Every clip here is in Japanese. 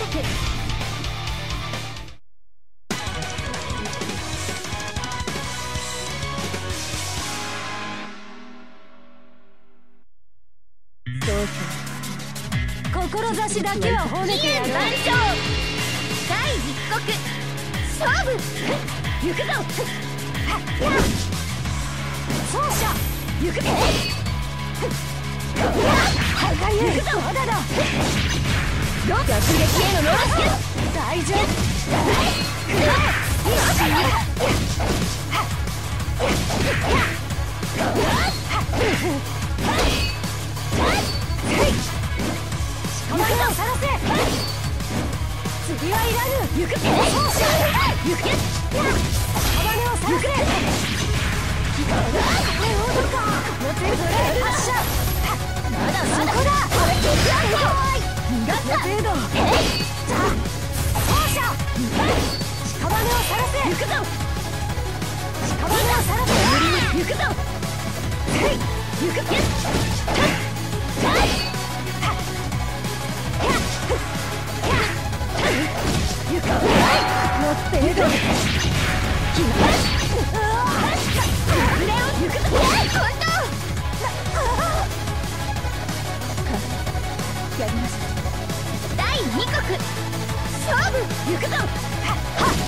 台選択志だけは褒めてやろう番長第一国勝負。行くぞ。奏者行くぞ。はがゆいまだだまだそこだ。行くぞよい2国。勝負行くぞ。はい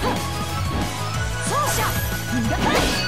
者勝者逃がさない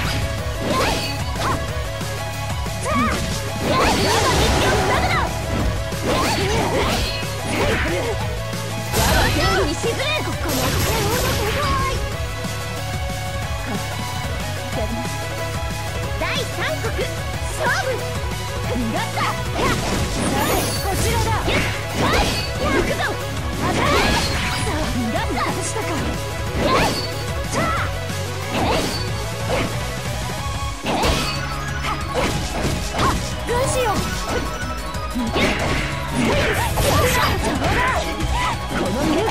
したかこのミル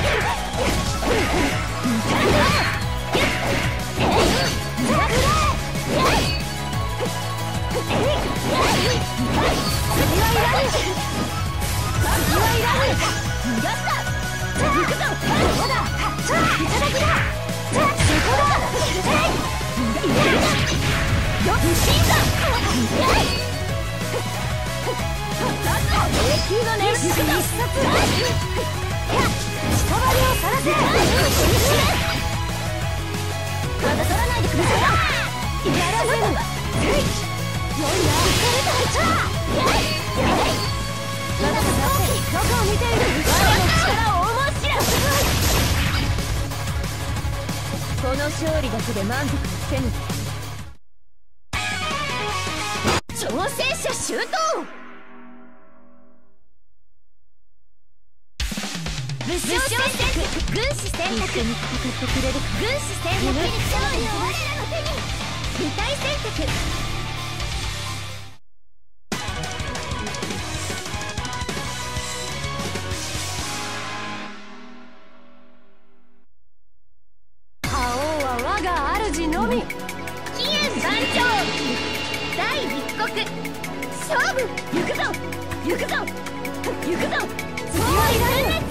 この勝利だけで満足せぬ挑戦者シュ将戦略軍師戦略一緒に戦ってくれる軍師戦略に勝利を我らの手に二体選択行くぞ行くぞ強い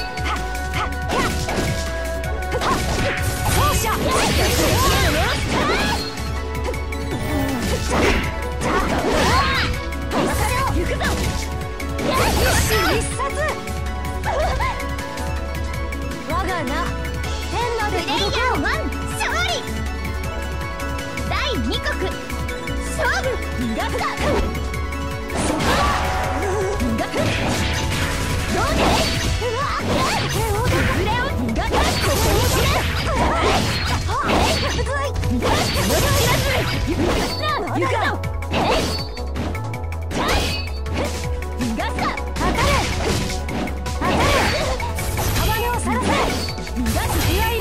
心一殺我が名天までプレイヤー1勝利第2国勝負逃がすかそこだ逃がすどうでうわっ。触れを逃がすここに知れ逃がす逃がす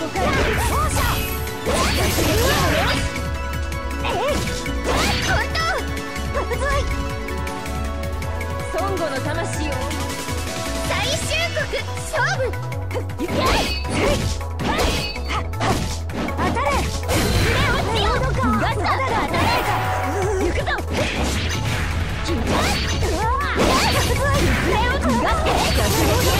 孫悟の魂を最終国勝負。当たれ腕をつけよガッと当たれ行くぞうわっ腕をつけ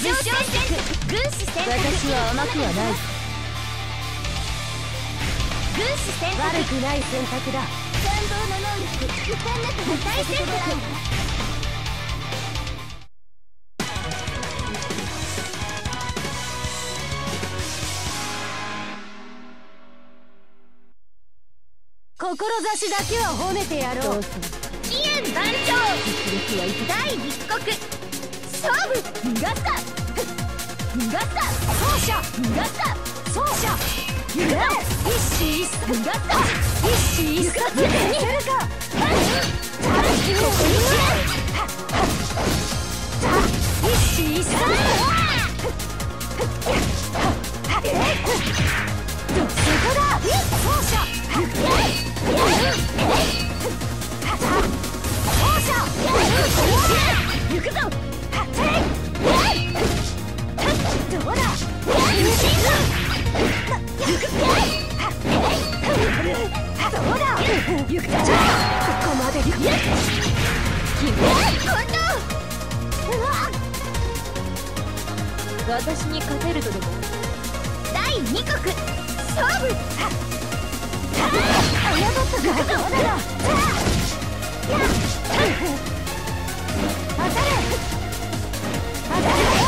武将選択軍師選択私は甘くはない軍師選択悪くない選択だ参謀の能力志だけは褒めてやろう。期限番長。第一国。勝負逃がした逃がした走者。逃がした走者。揺れ一死一殺逃がした一死一殺いけるかここに知れ一死一殺そこだ走者。行くぞどうだどうだ行くぞ私に勝てるとでも？第2国。勝負。侮ったかどうだろ当たれ当たれ。逃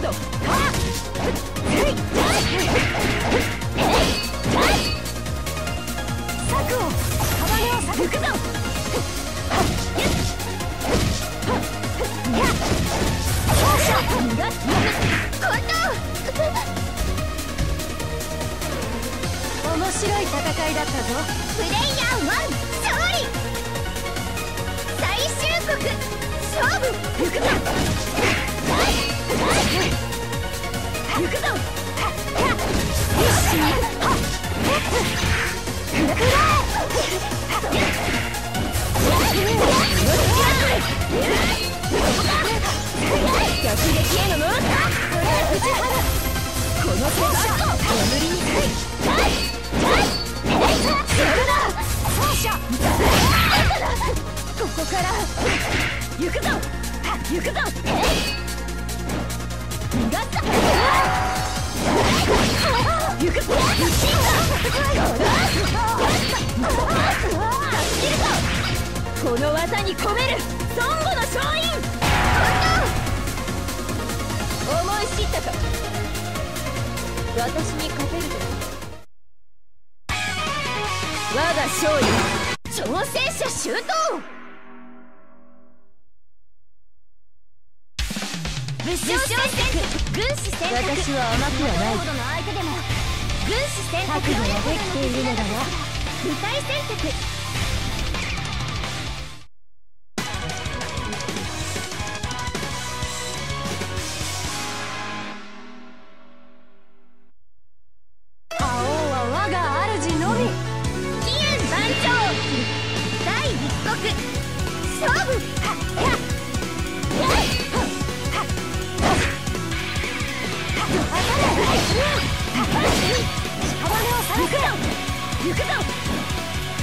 逃 面白い戦いだったぞ。プレイヤー1勝利！最終国勝負！行くぞ！行くぞ！一心く逆撃へのムーン藤原この戦車眠りにくいここから行くぞ行くぞ逃がった行くぞ進化この技に込める。孫悟の勝因思い知ったか。私に勝てると。我が勝利挑戦者周到武将選択軍師選択私は甘くはない。ほどの相手でも軍師選択覚悟はできているのだな。舞台選択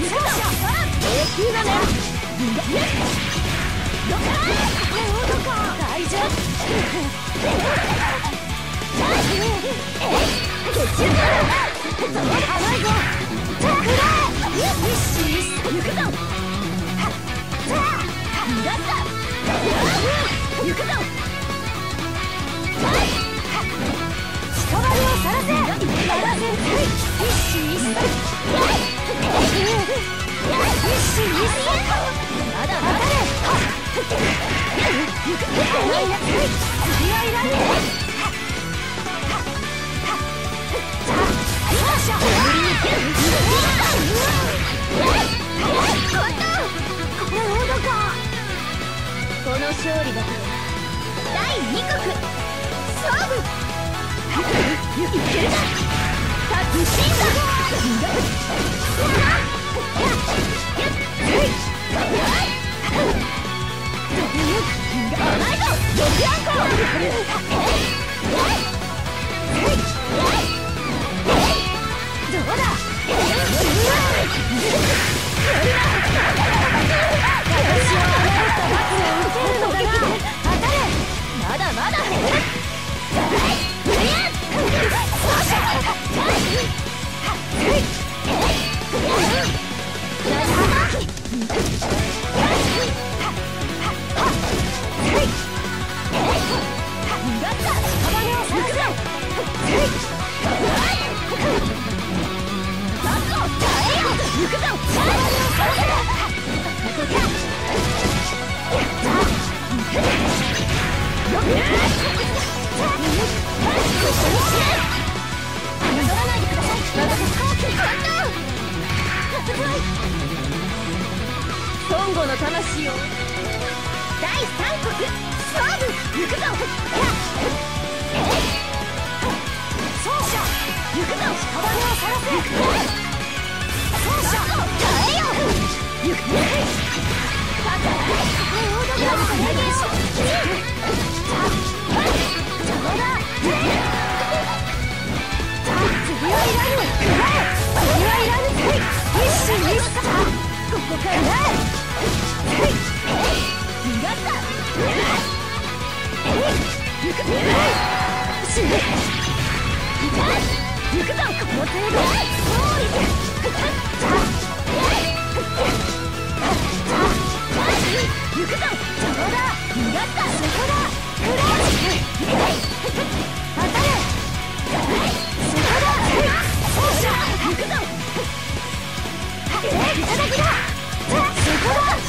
行くぞこの勝利だけで。第2国勝負 まだまだ。行くぞ魂を第三国勝負行くぞ奏者行くぞ。屍をさらせいただきだ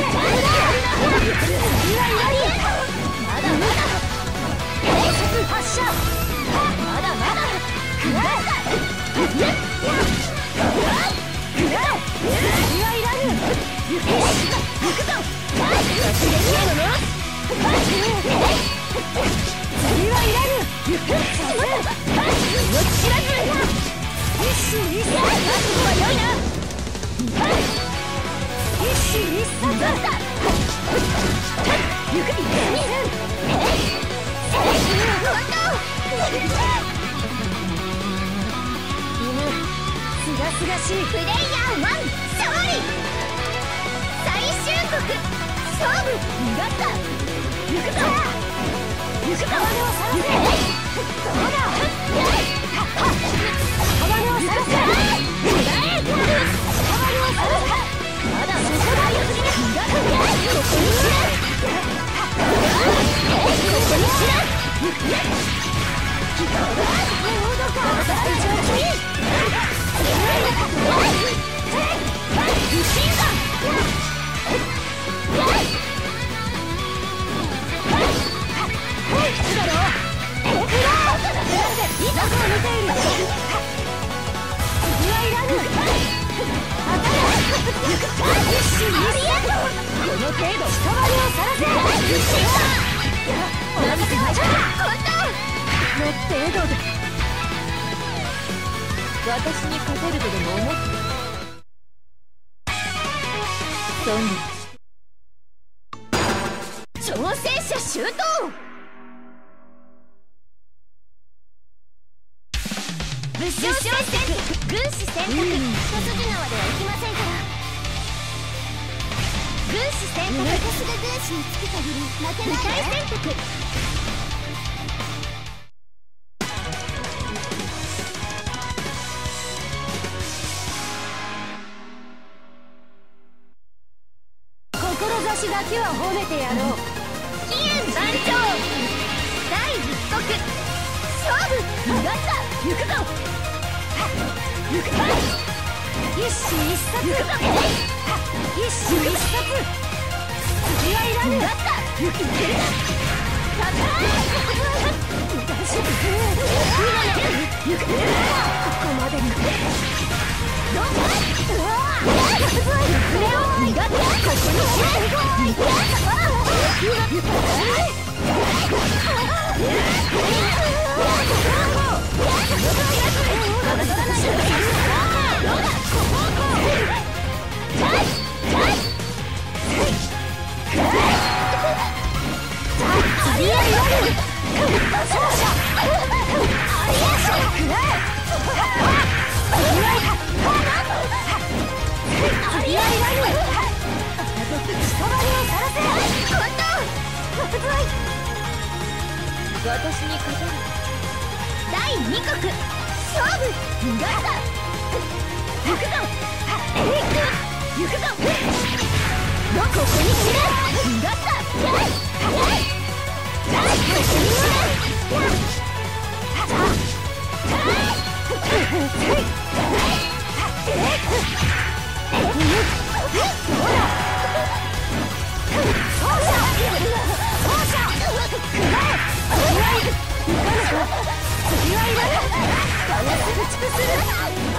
ッタ発射まだまだ。くらえはいぞ覚悟は良いなすがしいプレイヤー1勝利最終国勝負逃った行くぞ行くぞ行くどうだ屍をさらせくらえ屍をさらせまだそこだよ逃がったここに知らここに知らこの程度下割りをさらせなぜかの程度で私に勝てるとで。も思ってそんな挑戦者集闘武将選択軍師選択一筋縄ではいきませんから軍師選択私が軍師につく限り負けない選択志だけは褒めてやろう一死一殺一死一殺次はいらぬ行けるか大丈夫行くここまでにどうだうわ逃がったここにしろ逃が私に勝てる。第二国。勝負。逃がしま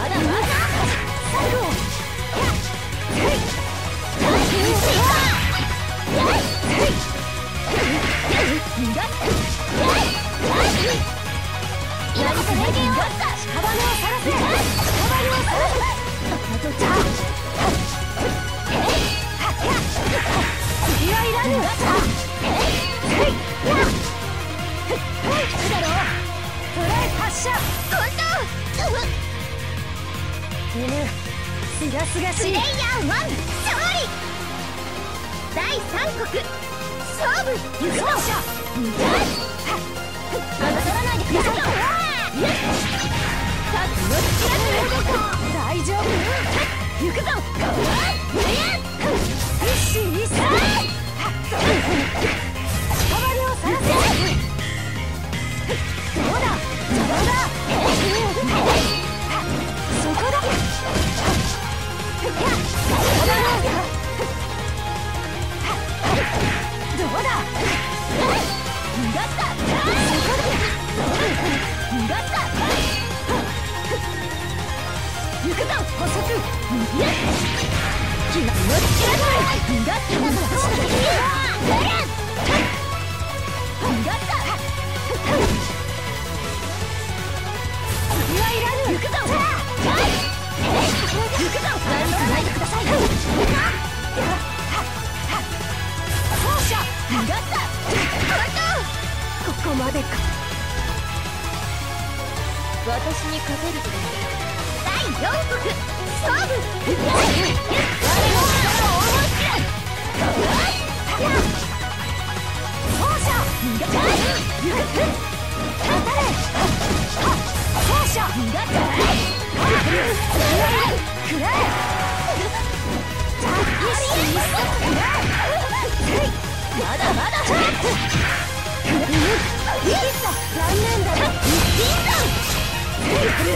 だまだ。犬すがすがしいプレイヤー1勝利第3国勝負輸送車侮らないでください大丈夫行くぞ一心一彩屍をさらせどうだ邪魔だそこだここまでか私に勝てるとでも第4国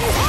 勝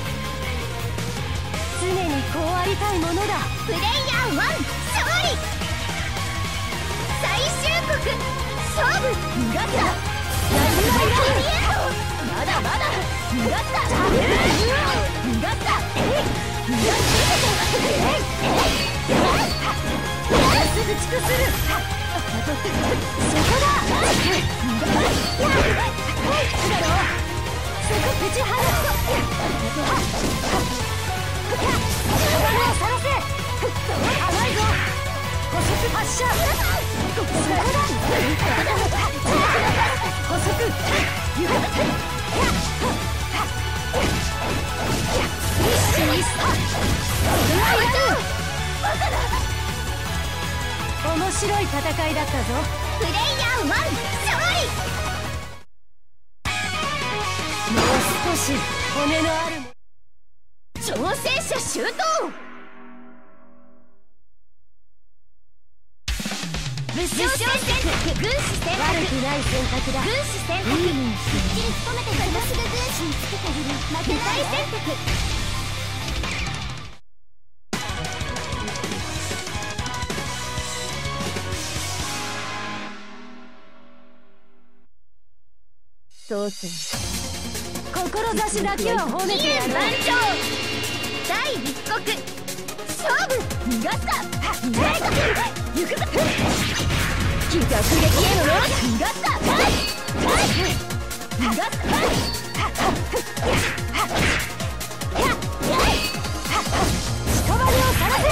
常にこうありたいものだ。プレイヤー1勝利。最終国。勝負。逃がした何もいなまだまだ逃がした逃がした逃がすぐ尽くするそこだだろそこプチハラ面白い戦いだったぞプレイヤー1勝利もう少し骨のある挑戦者集武将戦略軍師選択悪くない選択だ軍師選択きっちり務めて今すぐ軍師につけてあげる負けない選択そうそう志だけは褒めてやる第一国勝負逃がした逃がした行くぞ気学撃への逃がした逃がした屍をさらせ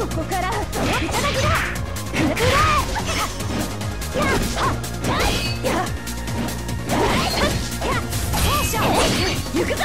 ここからいぞ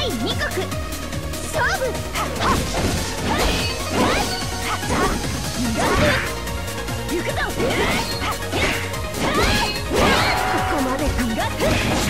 第2勝負。ここまで苦手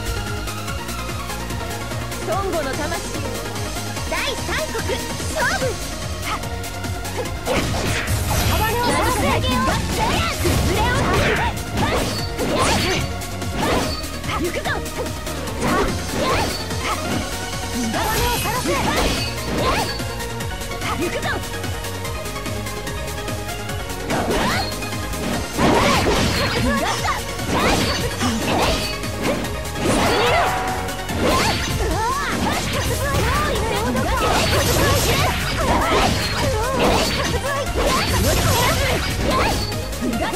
トンボの魂。第三国。勝負。屍を探せ投げようずれを行くぞ屍を探せ行くぞ逃がしく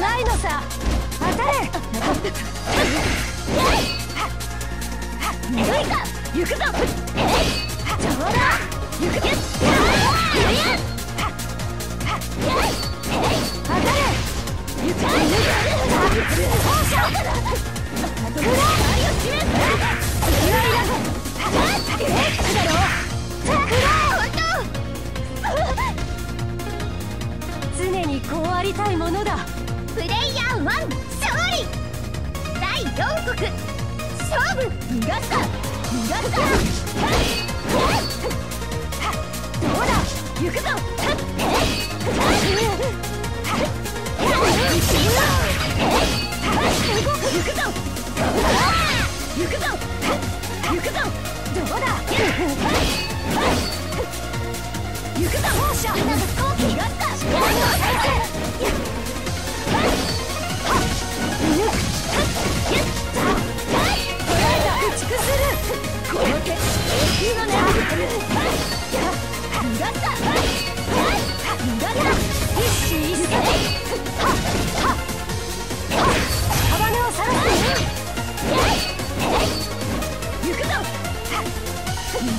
らいらずだろ常にこうありたいものだプレイヤー1勝利第4国勝負逃がした逃がしたどうだ行くぞ行くぞ行くぞ行くぞどうだ行くぞ放射逃がした打ち崩すす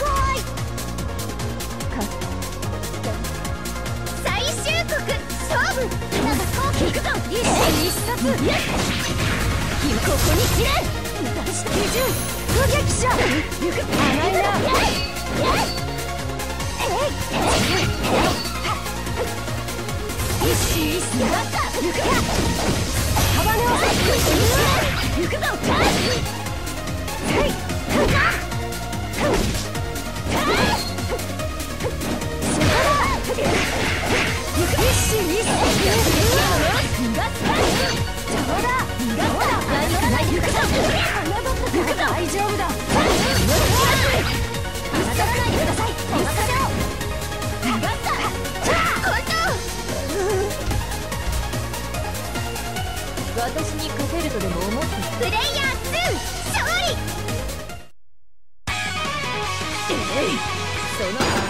ごい。ぞ一死一殺ここに知れ基準攻撃者行く甘いな一死一殺行く鋼を行くぞ一死一私に勝てるとでも思ってプレイヤー2勝利えいその